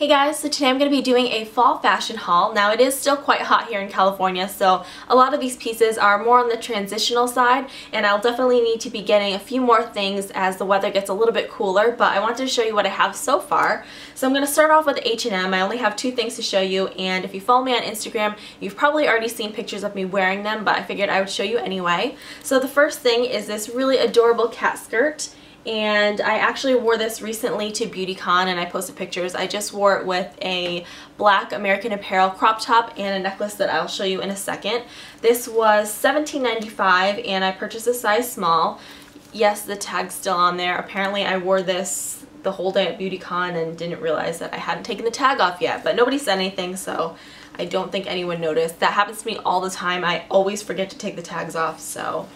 Hey guys, so today I'm going to be doing a fall fashion haul. Now it is still quite hot here in California, so a lot of these pieces are more on the transitional side, and I'll definitely need to be getting a few more things as the weather gets a little bit cooler, but I wanted to show you what I have so far. So I'm going to start off with H&M. I only have two things to show you, and if you follow me on Instagram, you've probably already seen pictures of me wearing them, but I figured I would show you anyway. So the first thing is this really adorable cat skirt and I actually wore this recently to BeautyCon and I posted pictures. I just wore it with a black American Apparel crop top and a necklace that I'll show you in a second. This was $17.95 and I purchased a size small. Yes, the tag's still on there. Apparently I wore this the whole day at BeautyCon and didn't realize that I hadn't taken the tag off yet, but nobody said anything, so I don't think anyone noticed. That happens to me all the time. I always forget to take the tags off, so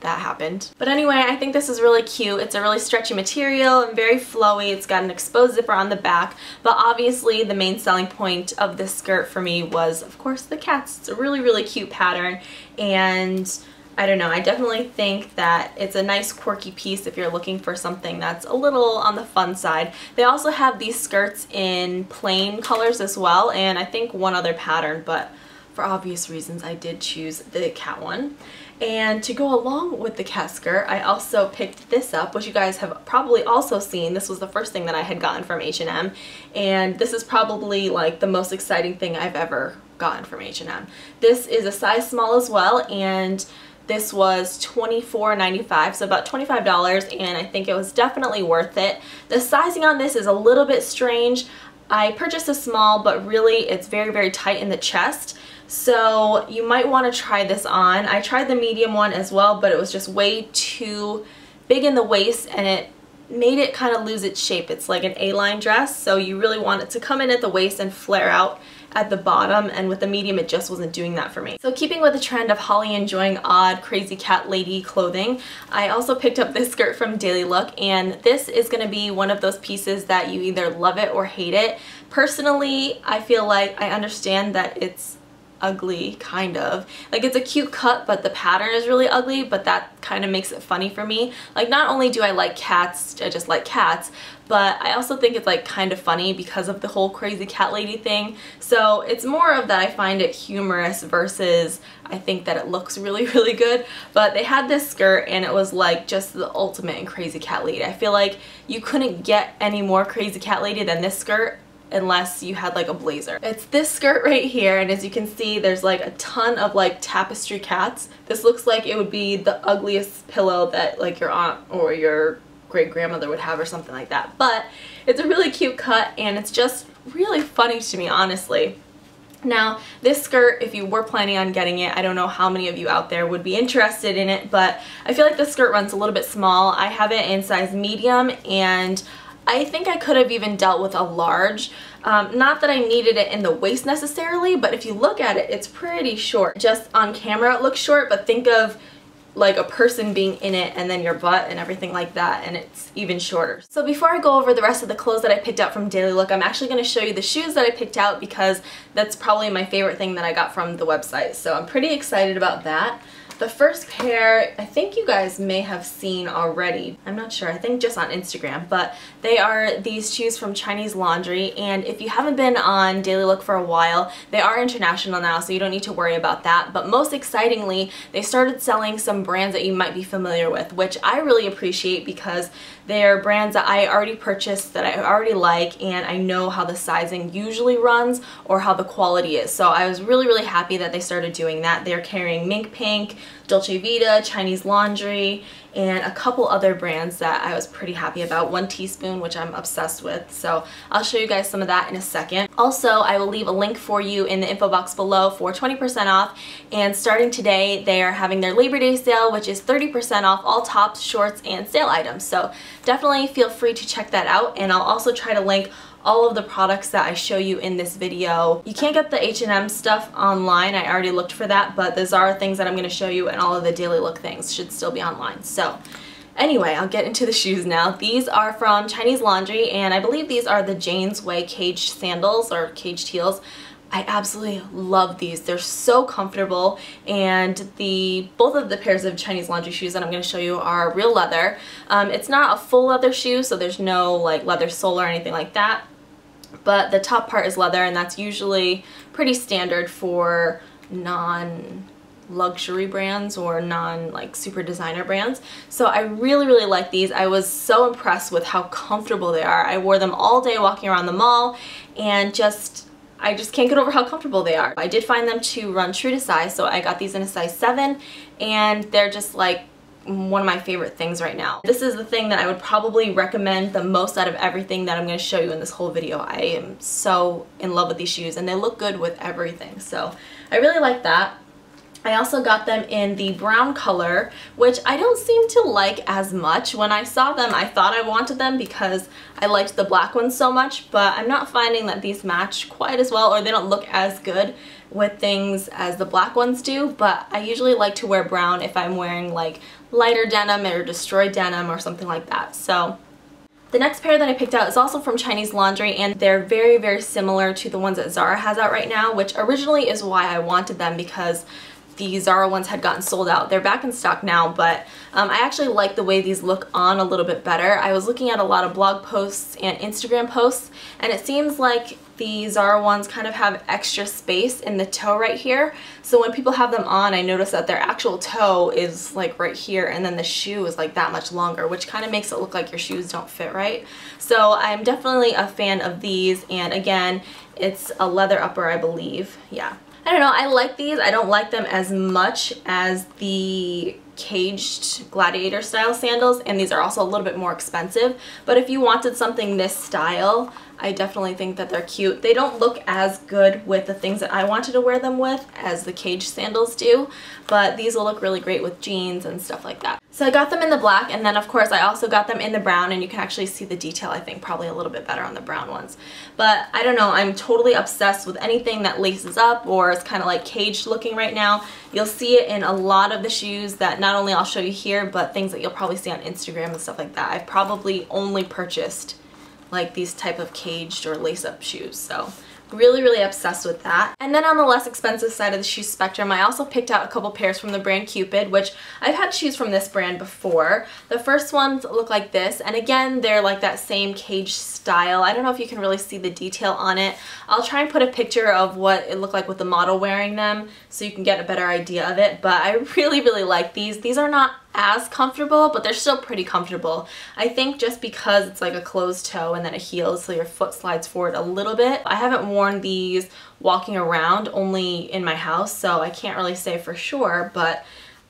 that happened. But anyway, I think this is really cute. It's a really stretchy material and very flowy. It's got an exposed zipper on the back, but obviously the main selling point of this skirt for me was, of course, the cats. It's a really, really cute pattern, and I don't know, I definitely think that it's a nice quirky piece if you're looking for something that's a little on the fun side. They also have these skirts in plain colors as well, and I think one other pattern, but for obvious reasons I did choose the cat one. And to go along with the skirt, I also picked this up, which you guys have probably also seen. This was the first thing that I had gotten from H&M. And this is probably like the most exciting thing I've ever gotten from H&M. This is a size small as well, and this was $24.95, so about $25, and I think it was definitely worth it. The sizing on this is a little bit strange. I purchased a small, but really it's very, very tight in the chest. So you might want to try this on. I tried the medium one as well, but it was just way too big in the waist and it made it kind of lose its shape. It's like an A-line dress, so you really want it to come in at the waist and flare out at the bottom and with the medium it just wasn't doing that for me. So keeping with the trend of Holly enjoying odd crazy cat lady clothing, I also picked up this skirt from Daily Look and this is going to be one of those pieces that you either love it or hate it. Personally, I feel like I understand that it's ugly, kind of. Like it's a cute cut, but the pattern is really ugly, but that kind of makes it funny for me. Like not only do I like cats, I just like cats, but I also think it's like kind of funny because of the whole crazy cat lady thing. So it's more of that I find it humorous versus I think that it looks really, really good. But they had this skirt and it was like just the ultimate in crazy cat lady. I feel like you couldn't get any more crazy cat lady than this skirt unless you had like a blazer. It's this skirt right here and as you can see there's like a ton of like tapestry cats. This looks like it would be the ugliest pillow that like your aunt or your great grandmother would have or something like that. But it's a really cute cut and it's just really funny to me honestly. Now, this skirt, if you were planning on getting it, I don't know how many of you out there would be interested in it, but I feel like the skirt runs a little bit small. I have it in size medium, and I think I could have even dealt with a large. Um, not that I needed it in the waist necessarily, but if you look at it, it's pretty short. Just on camera it looks short, but think of like a person being in it and then your butt and everything like that and it's even shorter. So before I go over the rest of the clothes that I picked out from Daily Look, I'm actually going to show you the shoes that I picked out because that's probably my favorite thing that I got from the website. So I'm pretty excited about that. The first pair, I think you guys may have seen already. I'm not sure, I think just on Instagram, but they are these shoes from Chinese Laundry, and if you haven't been on Daily Look for a while, they are international now, so you don't need to worry about that. But most excitingly, they started selling some brands that you might be familiar with, which I really appreciate because they're brands that I already purchased, that I already like, and I know how the sizing usually runs or how the quality is. So I was really, really happy that they started doing that. They're carrying Mink Pink, Dolce Vita, Chinese Laundry, and a couple other brands that I was pretty happy about. One Teaspoon, which I'm obsessed with. So I'll show you guys some of that in a second. Also, I will leave a link for you in the info box below for 20% off. And starting today, they are having their Labor Day sale, which is 30% off all tops, shorts, and sale items. So definitely feel free to check that out. And I'll also try to link all of the products that I show you in this video. You can't get the H&M stuff online, I already looked for that, but the Zara things that I'm going to show you and all of the Daily Look things should still be online. So Anyway, I'll get into the shoes now. These are from Chinese Laundry, and I believe these are the Jane's Way Cage Sandals, or Cage Heels. I absolutely love these. They're so comfortable and the both of the pairs of Chinese laundry shoes that I'm going to show you are real leather. Um, it's not a full leather shoe so there's no like leather sole or anything like that but the top part is leather and that's usually pretty standard for non luxury brands or non like super designer brands. So I really really like these. I was so impressed with how comfortable they are. I wore them all day walking around the mall and just I just can't get over how comfortable they are. I did find them to run true to size so I got these in a size 7 and they're just like one of my favorite things right now. This is the thing that I would probably recommend the most out of everything that I'm going to show you in this whole video. I am so in love with these shoes and they look good with everything. So I really like that. I also got them in the brown color, which I don't seem to like as much. When I saw them, I thought I wanted them because I liked the black ones so much, but I'm not finding that these match quite as well or they don't look as good with things as the black ones do, but I usually like to wear brown if I'm wearing like lighter denim or destroyed denim or something like that. So the next pair that I picked out is also from Chinese Laundry and they're very, very similar to the ones that Zara has out right now, which originally is why I wanted them because the Zara ones had gotten sold out. They're back in stock now, but um, I actually like the way these look on a little bit better. I was looking at a lot of blog posts and Instagram posts, and it seems like the Zara ones kind of have extra space in the toe right here. So when people have them on, I notice that their actual toe is like right here, and then the shoe is like that much longer, which kind of makes it look like your shoes don't fit right. So I'm definitely a fan of these, and again, it's a leather upper, I believe. Yeah. I don't know, I like these. I don't like them as much as the caged gladiator style sandals and these are also a little bit more expensive but if you wanted something this style I definitely think that they're cute. They don't look as good with the things that I wanted to wear them with as the cage sandals do, but these will look really great with jeans and stuff like that. So I got them in the black and then of course I also got them in the brown and you can actually see the detail I think probably a little bit better on the brown ones. But I don't know, I'm totally obsessed with anything that laces up or is kind of like caged looking right now. You'll see it in a lot of the shoes that not only I'll show you here but things that you'll probably see on Instagram and stuff like that. I've probably only purchased like these type of caged or lace-up shoes. So really really obsessed with that. And then on the less expensive side of the shoe spectrum I also picked out a couple pairs from the brand Qupid which I've had shoes from this brand before. The first ones look like this and again they're like that same cage style. I don't know if you can really see the detail on it. I'll try and put a picture of what it looked like with the model wearing them so you can get a better idea of it but I really really like these. These are not as comfortable, but they're still pretty comfortable. I think just because it's like a closed toe and then a heel, so your foot slides forward a little bit. I haven't worn these walking around, only in my house, so I can't really say for sure, but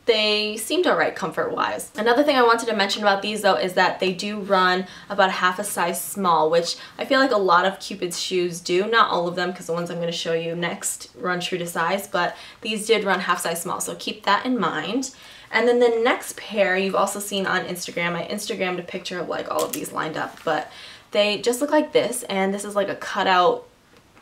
they seemed alright comfort-wise. Another thing I wanted to mention about these though is that they do run about half a size small, which I feel like a lot of Qupid's shoes do. Not all of them, because the ones I'm going to show you next run true to size, but these did run half size small, so keep that in mind. And then the next pair you've also seen on Instagram. I Instagrammed a picture of like all of these lined up, but they just look like this and this is like a cutout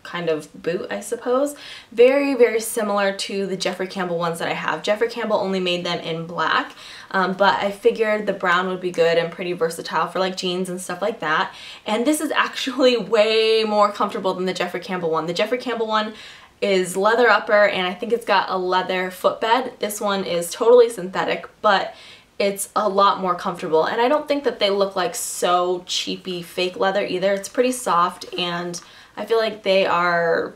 kind of boot, I suppose. Very, very similar to the Jeffrey Campbell ones that I have. Jeffrey Campbell only made them in black, um, but I figured the brown would be good and pretty versatile for like jeans and stuff like that. And this is actually way more comfortable than the Jeffrey Campbell one. The Jeffrey Campbell one is leather upper and I think it's got a leather footbed. This one is totally synthetic, but it's a lot more comfortable. And I don't think that they look like so cheapy fake leather either. It's pretty soft and I feel like they are,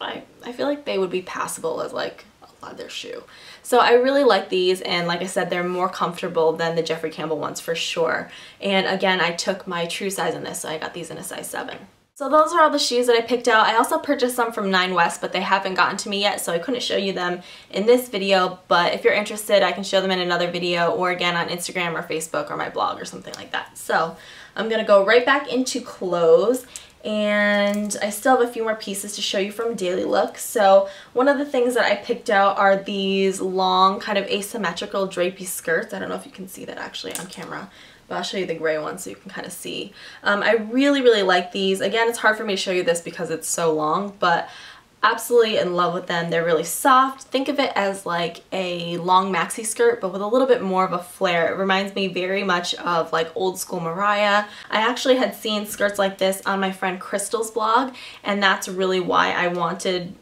I, I feel like they would be passable as like a leather shoe. So I really like these and like I said, they're more comfortable than the Jeffrey Campbell ones for sure. And again, I took my true size in this, so I got these in a size 7. So those are all the shoes that I picked out. I also purchased some from Nine West, but they haven't gotten to me yet, so I couldn't show you them in this video, but if you're interested, I can show them in another video or again on Instagram or Facebook or my blog or something like that. So I'm gonna go right back into clothes and I still have a few more pieces to show you from Daily Look. So one of the things that I picked out are these long kind of asymmetrical drapey skirts. I don't know if you can see that actually on camera but I'll show you the gray one so you can kind of see. Um, I really, really like these. Again, it's hard for me to show you this because it's so long, but absolutely in love with them. They're really soft. Think of it as like a long maxi skirt, but with a little bit more of a flare. It reminds me very much of like old school Mariah. I actually had seen skirts like this on my friend Crystal's blog, and that's really why I wanted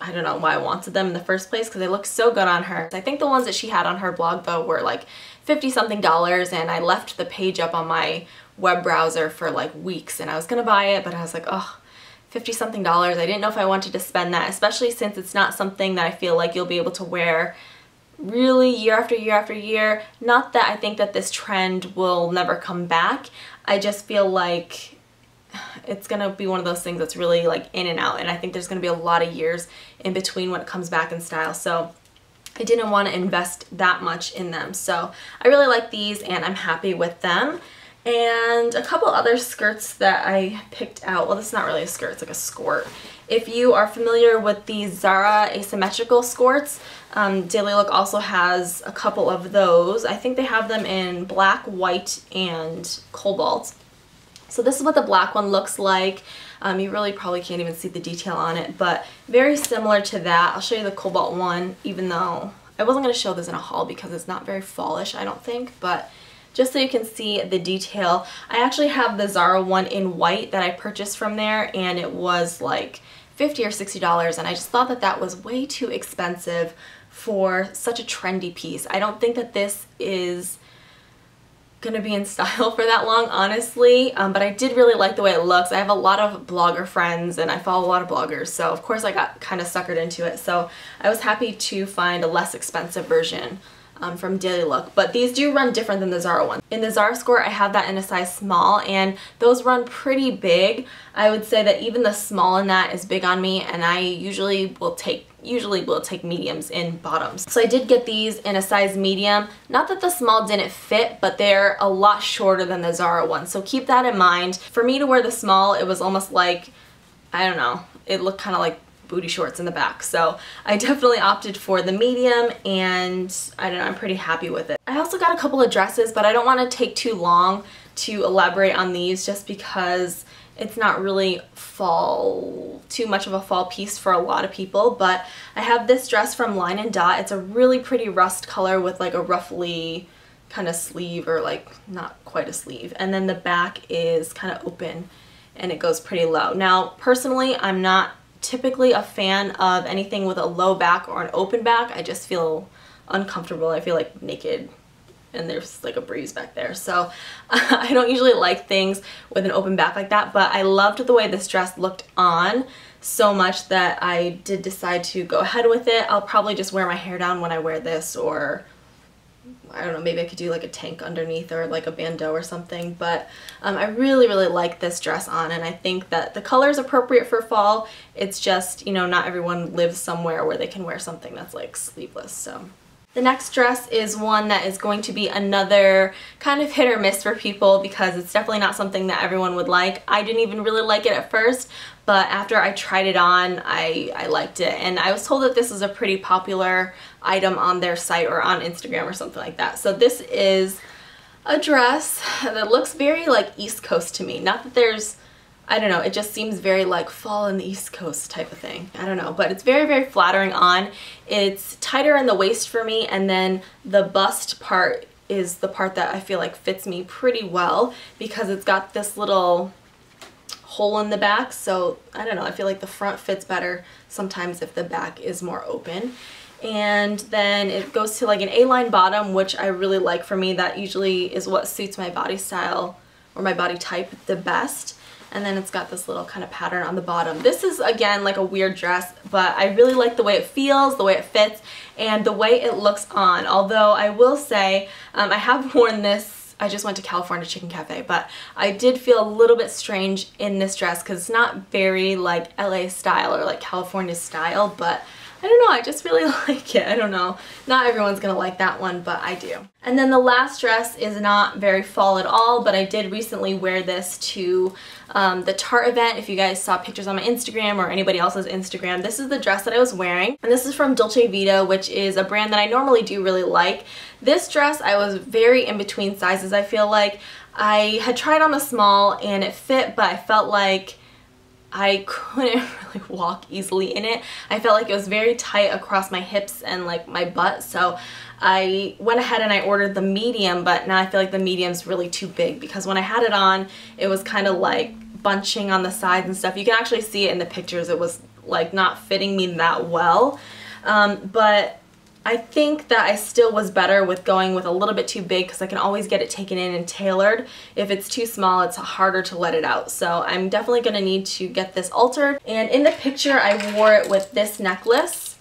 I don't know why I wanted them in the first place because they look so good on her. I think the ones that she had on her blog though were like 50 something dollars and I left the page up on my web browser for like weeks and I was gonna buy it but I was like oh 50 something dollars I didn't know if I wanted to spend that especially since it's not something that I feel like you'll be able to wear really year after year after year. Not that I think that this trend will never come back. I just feel like it's gonna be one of those things that's really like in and out and I think there's gonna be a lot of years in between when it comes back in style. So I didn't want to invest that much in them. So I really like these and I'm happy with them. And a couple other skirts that I picked out. Well, this is not really a skirt, it's like a skirt. If you are familiar with the Zara asymmetrical skirts, um, Daily Look also has a couple of those. I think they have them in black, white, and cobalt. So this is what the black one looks like. Um, you really probably can't even see the detail on it, but very similar to that. I'll show you the cobalt one, even though I wasn't going to show this in a haul because it's not very fallish, I don't think, but just so you can see the detail. I actually have the Zara one in white that I purchased from there, and it was like 50 or $60, and I just thought that that was way too expensive for such a trendy piece. I don't think that this is gonna be in style for that long honestly um, but I did really like the way it looks I have a lot of blogger friends and I follow a lot of bloggers so of course I got kind of suckered into it so I was happy to find a less expensive version um, from Daily Look but these do run different than the Zara one. In the Zara skort, I have that in a size small and those run pretty big. I would say that even the small in that is big on me and I usually will take usually will take mediums in bottoms. So I did get these in a size medium. Not that the small didn't fit, but they're a lot shorter than the Zara ones. So keep that in mind. For me to wear the small, it was almost like, I don't know, it looked kind of like booty shorts in the back. So I definitely opted for the medium and I don't know, I'm pretty happy with it. I also got a couple of dresses, but I don't want to take too long to elaborate on these just because it's not really fall, too much of a fall piece for a lot of people, but I have this dress from Line and Dot. It's a really pretty rust color with like a ruffly kind of sleeve or like not quite a sleeve. And then the back is kind of open and it goes pretty low. Now, personally, I'm not typically a fan of anything with a low back or an open back. I just feel uncomfortable. I feel like naked and there's like a breeze back there. So I don't usually like things with an open back like that, but I loved the way this dress looked on so much that I did decide to go ahead with it. I'll probably just wear my hair down when I wear this or I don't know, maybe I could do like a tank underneath or like a bandeau or something, but um, I really, really like this dress on and I think that the color is appropriate for fall. It's just, you know, not everyone lives somewhere where they can wear something that's like sleeveless, so. The next dress is one that is going to be another kind of hit or miss for people because it's definitely not something that everyone would like. I didn't even really like it at first, but after I tried it on, I, I liked it. And I was told that this is a pretty popular item on their site or on Instagram or something like that. So this is a dress that looks very like East Coast to me. Not that there's I don't know, it just seems very like fall in the East Coast type of thing. I don't know, but it's very, very flattering on. It's tighter in the waist for me and then the bust part is the part that I feel like fits me pretty well because it's got this little hole in the back. So I don't know, I feel like the front fits better sometimes if the back is more open. And then it goes to like an A-line bottom, which I really like for me. That usually is what suits my body style or my body type the best and then it's got this little kind of pattern on the bottom. This is again like a weird dress but I really like the way it feels, the way it fits, and the way it looks on. Although I will say um, I have worn this I just went to California Chicken Cafe, but I did feel a little bit strange in this dress because it's not very like LA style or like California style, but I don't know, I just really like it. I don't know. Not everyone's gonna like that one, but I do. And then the last dress is not very fall at all, but I did recently wear this to um, the Tarte event. If you guys saw pictures on my Instagram or anybody else's Instagram, this is the dress that I was wearing. And this is from Dolce Vita, which is a brand that I normally do really like. This dress, I was very in between sizes, I feel like. I had tried on a small and it fit, but I felt like I couldn't really walk easily in it. I felt like it was very tight across my hips and like my butt so I went ahead and I ordered the medium but now I feel like the medium's really too big because when I had it on it was kind of like bunching on the sides and stuff. You can actually see it in the pictures. It was like not fitting me that well. Um, but I think that I still was better with going with a little bit too big because I can always get it taken in and tailored. If it's too small, it's harder to let it out. So I'm definitely going to need to get this altered. And in the picture, I wore it with this necklace,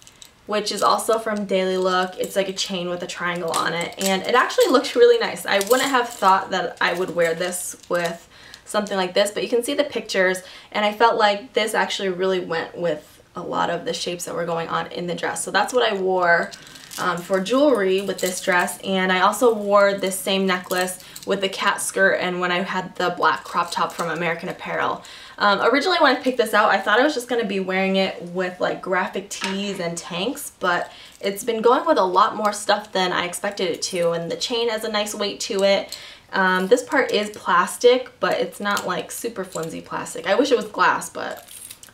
which is also from Daily Look. It's like a chain with a triangle on it. And it actually looks really nice. I wouldn't have thought that I would wear this with something like this, but you can see the pictures. And I felt like this actually really went with a lot of the shapes that were going on in the dress. So that's what I wore um, for jewelry with this dress and I also wore this same necklace with the cat skirt and when I had the black crop top from American Apparel. Um, originally when I picked this out I thought I was just going to be wearing it with like graphic tees and tanks but it's been going with a lot more stuff than I expected it to and the chain has a nice weight to it. Um, this part is plastic but it's not like super flimsy plastic. I wish it was glass but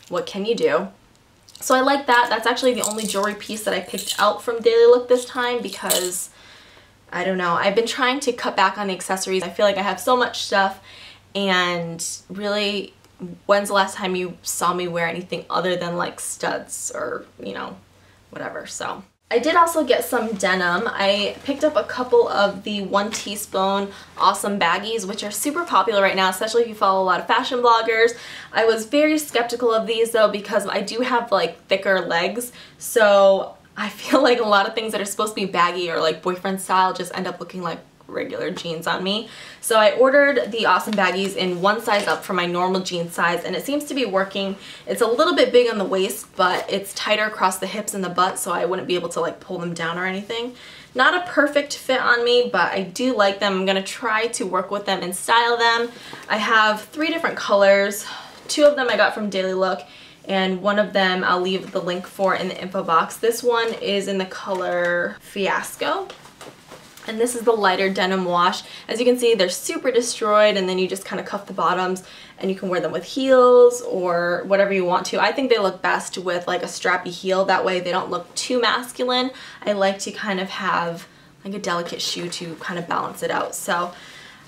what can you do? So I like that. That's actually the only jewelry piece that I picked out from Daily Look this time because, I don't know, I've been trying to cut back on the accessories. I feel like I have so much stuff and really, when's the last time you saw me wear anything other than like studs or, you know, whatever. So I did also get some denim. I picked up a couple of the one teaspoon awesome baggies, which are super popular right now, especially if you follow a lot of fashion bloggers. I was very skeptical of these though because I do have like thicker legs, so I feel like a lot of things that are supposed to be baggy or like boyfriend style just end up looking like regular jeans on me. So I ordered the Awesome Baggies in one size up from my normal jean size and it seems to be working. It's a little bit big on the waist but it's tighter across the hips and the butt so I wouldn't be able to like pull them down or anything. Not a perfect fit on me, but I do like them. I'm going to try to work with them and style them. I have three different colors. Two of them I got from Daily Look and one of them I'll leave the link for in the info box. This one is in the color Fiasco and this is the lighter denim wash. As you can see, they're super destroyed and then you just kind of cuff the bottoms and you can wear them with heels or whatever you want to. I think they look best with like a strappy heel. That way they don't look too masculine. I like to kind of have like a delicate shoe to kind of balance it out. So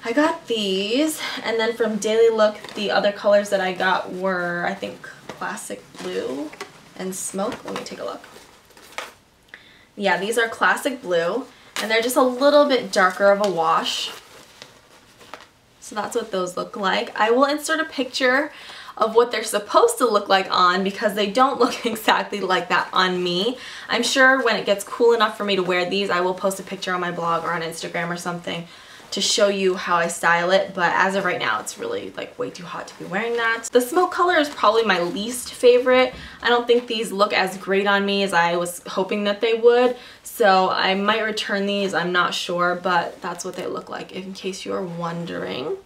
I got these and then from Daily Look, the other colors that I got were, I think, classic blue and smoke. Let me take a look. Yeah, these are classic blue and they're just a little bit darker of a wash. So that's what those look like. I will insert a picture of what they're supposed to look like on because they don't look exactly like that on me. I'm sure when it gets cool enough for me to wear these, I will post a picture on my blog or on Instagram or something to show you how I style it, but as of right now, it's really like way too hot to be wearing that. The smoke color is probably my least favorite. I don't think these look as great on me as I was hoping that they would, so I might return these, I'm not sure, but that's what they look like in case you're wondering.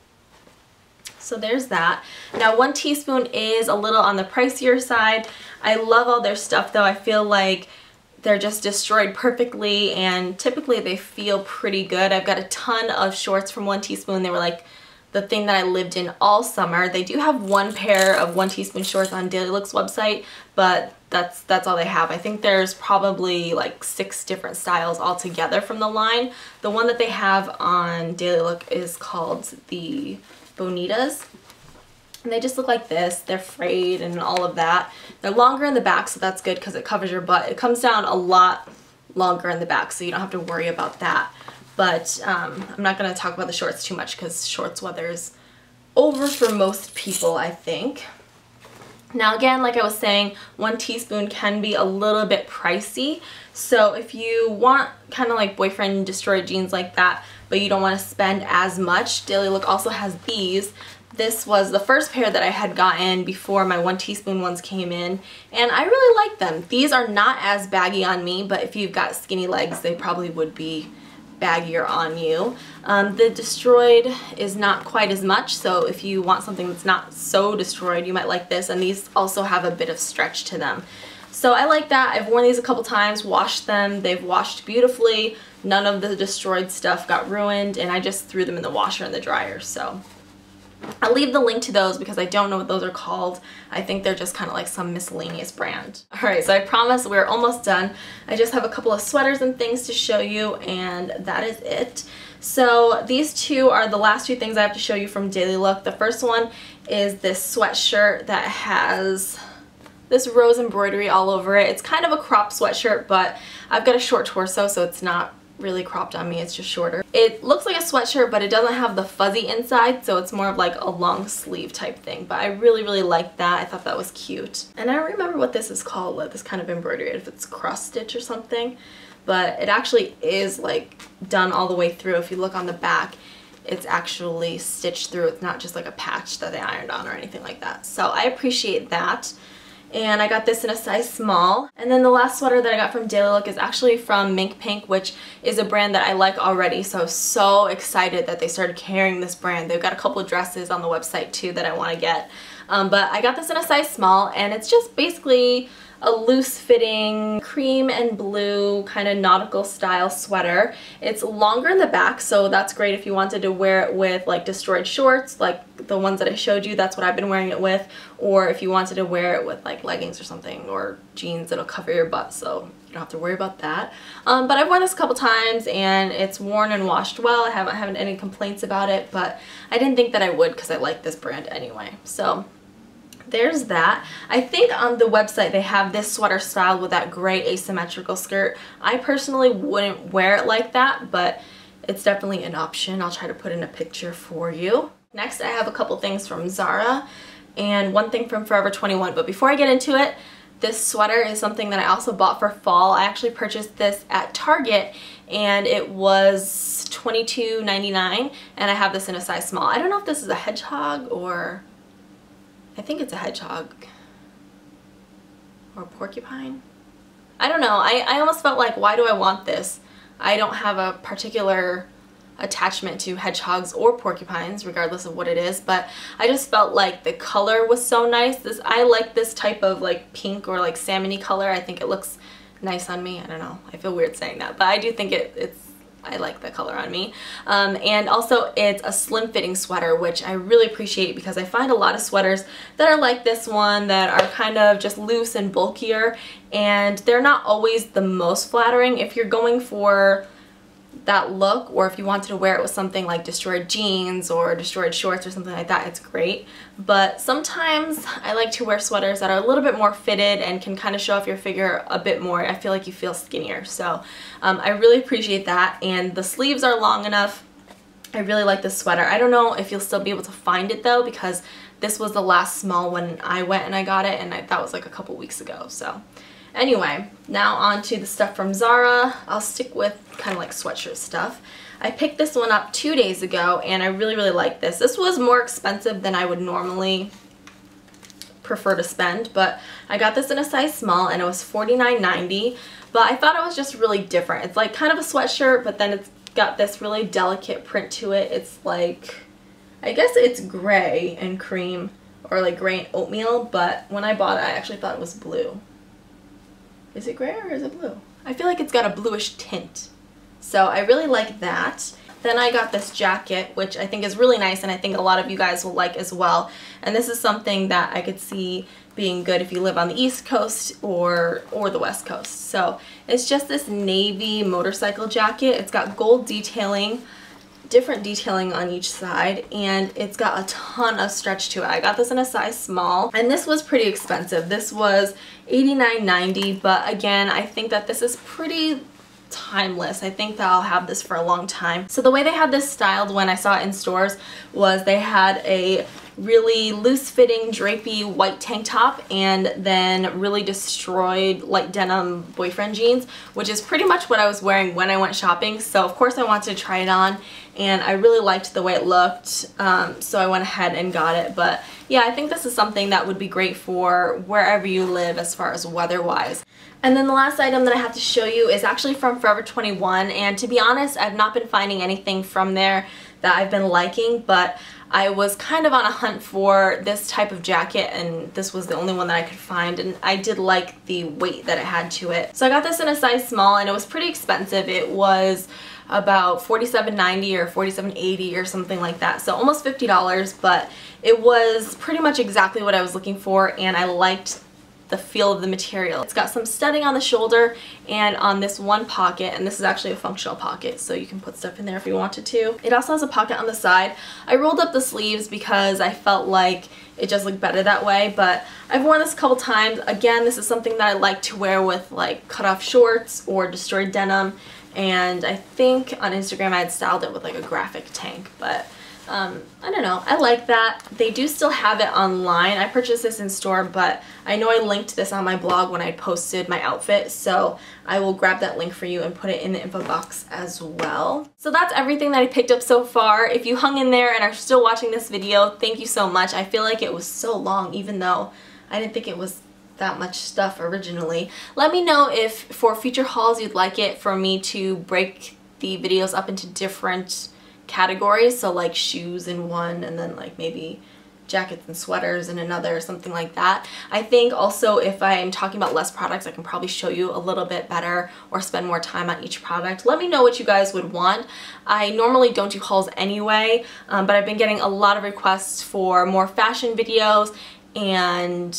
So there's that. Now one teaspoon is a little on the pricier side. I love all their stuff though. I feel like they're just destroyed perfectly and typically they feel pretty good. I've got a ton of shorts from One Teaspoon. They were like the thing that I lived in all summer. They do have one pair of One Teaspoon shorts on Daily Look's website, but that's that's all they have. I think there's probably like six different styles altogether from the line. The one that they have on Daily Look is called the Bonitas. And they just look like this. They're frayed and all of that. They're longer in the back, so that's good because it covers your butt. It comes down a lot longer in the back, so you don't have to worry about that. But um, I'm not going to talk about the shorts too much because shorts weather is over for most people, I think. Now again, like I was saying, one teaspoon can be a little bit pricey. So if you want kind of like boyfriend destroyed jeans like that, but you don't want to spend as much, Daily Look also has these. This was the first pair that I had gotten before my one teaspoon ones came in and I really like them. These are not as baggy on me but if you've got skinny legs they probably would be baggier on you. Um, the destroyed is not quite as much so if you want something that's not so destroyed you might like this and these also have a bit of stretch to them. So I like that. I've worn these a couple times, washed them. They've washed beautifully. None of the destroyed stuff got ruined and I just threw them in the washer and the dryer. So I'll leave the link to those because I don't know what those are called. I think they're just kind of like some miscellaneous brand. Alright, so I promise we're almost done. I just have a couple of sweaters and things to show you and that is it. So these two are the last two things I have to show you from Daily Look. The first one is this sweatshirt that has this rose embroidery all over it. It's kind of a crop sweatshirt, but I've got a short torso, so it's not really cropped on me, it's just shorter. It looks like a sweatshirt, but it doesn't have the fuzzy inside, so it's more of like a long sleeve type thing. But I really, really like that. I thought that was cute. And I don't remember what this is called, like this kind of embroidery, if it's cross stitch or something. But it actually is like done all the way through. If you look on the back, it's actually stitched through. It's not just like a patch that they ironed on or anything like that. So I appreciate that and I got this in a size small. And then the last sweater that I got from Daily Look is actually from Mink Pink, which is a brand that I like already, so so excited that they started carrying this brand. They've got a couple of dresses on the website too that I want to get. Um, but I got this in a size small, and it's just basically a loose fitting cream and blue kind of nautical style sweater. It's longer in the back so that's great if you wanted to wear it with like destroyed shorts like the ones that I showed you that's what I've been wearing it with or if you wanted to wear it with like leggings or something or jeans that'll cover your butt so you don't have to worry about that. Um, but I've worn this a couple times and it's worn and washed well. I haven't had any complaints about it but I didn't think that I would because I like this brand anyway. So there's that. I think on the website they have this sweater styled with that gray asymmetrical skirt. I personally wouldn't wear it like that, but it's definitely an option. I'll try to put in a picture for you. Next, I have a couple things from Zara and one thing from Forever 21. But before I get into it, this sweater is something that I also bought for fall. I actually purchased this at Target and it was $22.99 and I have this in a size small. I don't know if this is a hedgehog or I think it's a hedgehog or a porcupine. I don't know. I, I almost felt like, why do I want this? I don't have a particular attachment to hedgehogs or porcupines regardless of what it is but I just felt like the color was so nice this I like this type of like pink or like salmony color I think it looks nice on me I don't know I feel weird saying that but I do think it, it's I like the color on me. Um, and also it's a slim fitting sweater, which I really appreciate because I find a lot of sweaters that are like this one that are kind of just loose and bulkier and they're not always the most flattering. If you're going for that look or if you wanted to wear it with something like destroyed jeans or destroyed shorts or something like that it's great. But sometimes I like to wear sweaters that are a little bit more fitted and can kind of show off your figure a bit more. I feel like you feel skinnier. So um, I really appreciate that. And the sleeves are long enough. I really like this sweater. I don't know if you'll still be able to find it though because this was the last small when I went and I got it and I, that was like a couple weeks ago. So Anyway, now on to the stuff from Zara. I'll stick with kind of like sweatshirt stuff. I picked this one up two days ago and I really, really like this. This was more expensive than I would normally prefer to spend, but I got this in a size small and it was $49.90, but I thought it was just really different. It's like kind of a sweatshirt, but then it's got this really delicate print to it. It's like, I guess it's gray and cream or like gray and oatmeal, but when I bought it, I actually thought it was blue. Is it gray or is it blue? I feel like it's got a bluish tint. So I really like that. Then I got this jacket, which I think is really nice and I think a lot of you guys will like as well. And this is something that I could see being good if you live on the East Coast or, or the West Coast. So it's just this navy motorcycle jacket. It's got gold detailing different detailing on each side and it's got a ton of stretch to it. I got this in a size small and this was pretty expensive. This was $89.90 but again I think that this is pretty timeless. I think that I'll have this for a long time. So the way they had this styled when I saw it in stores was they had a really loose-fitting drapey white tank top and then really destroyed light denim boyfriend jeans which is pretty much what I was wearing when I went shopping. So of course I wanted to try it on and I really liked the way it looked um, so I went ahead and got it. But yeah I think this is something that would be great for wherever you live as far as weather wise and then the last item that I have to show you is actually from Forever 21 and to be honest I've not been finding anything from there that I've been liking but I was kind of on a hunt for this type of jacket and this was the only one that I could find and I did like the weight that it had to it. So I got this in a size small and it was pretty expensive. It was about $47.90 or $47.80 or something like that. So almost $50 but it was pretty much exactly what I was looking for and I liked the feel of the material. It's got some studding on the shoulder and on this one pocket, and this is actually a functional pocket, so you can put stuff in there if you wanted to. It also has a pocket on the side. I rolled up the sleeves because I felt like it just looked better that way, but I've worn this a couple times. Again, this is something that I like to wear with like cut off shorts or destroyed denim, and I think on Instagram I had styled it with like a graphic tank, but um, I don't know. I like that. They do still have it online. I purchased this in store, but I know I linked this on my blog when I posted my outfit, so I will grab that link for you and put it in the info box as well. So that's everything that I picked up so far. If you hung in there and are still watching this video, thank you so much. I feel like it was so long, even though I didn't think it was that much stuff originally. Let me know if for future hauls you'd like it for me to break the videos up into different categories so like shoes in one and then like maybe jackets and sweaters in another or something like that. I think also if I'm talking about less products I can probably show you a little bit better or spend more time on each product. Let me know what you guys would want. I normally don't do hauls anyway um, but I've been getting a lot of requests for more fashion videos and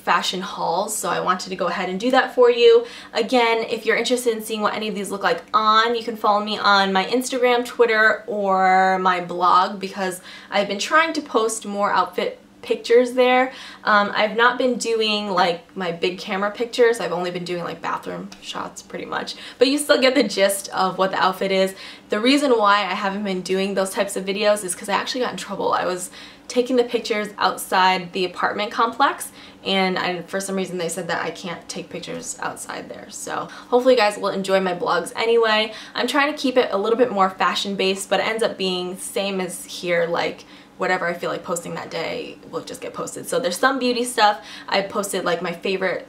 fashion hauls so I wanted to go ahead and do that for you. Again if you're interested in seeing what any of these look like on you can follow me on my Instagram, Twitter, or my blog because I've been trying to post more outfit pictures there. Um, I've not been doing like my big camera pictures. I've only been doing like bathroom shots pretty much. But you still get the gist of what the outfit is. The reason why I haven't been doing those types of videos is because I actually got in trouble. I was taking the pictures outside the apartment complex and I, for some reason they said that I can't take pictures outside there. So hopefully you guys will enjoy my blogs anyway. I'm trying to keep it a little bit more fashion based but it ends up being same as here like whatever I feel like posting that day will just get posted. So there's some beauty stuff. I posted like my favorite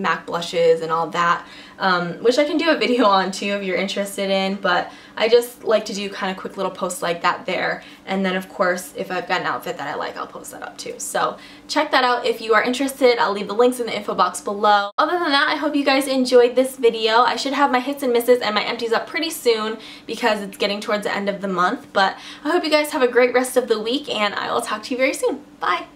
MAC blushes and all that, um, which I can do a video on too if you're interested in, but I just like to do kind of quick little posts like that there. And then of course, if I've got an outfit that I like, I'll post that up too. So check that out if you are interested. I'll leave the links in the info box below. Other than that, I hope you guys enjoyed this video. I should have my hits and misses and my empties up pretty soon because it's getting towards the end of the month. But I hope you guys have a great rest of the week and I will talk to you very soon. Bye!